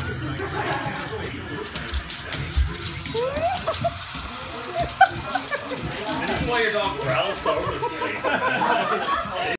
dog. This is why your dog growls all over the place.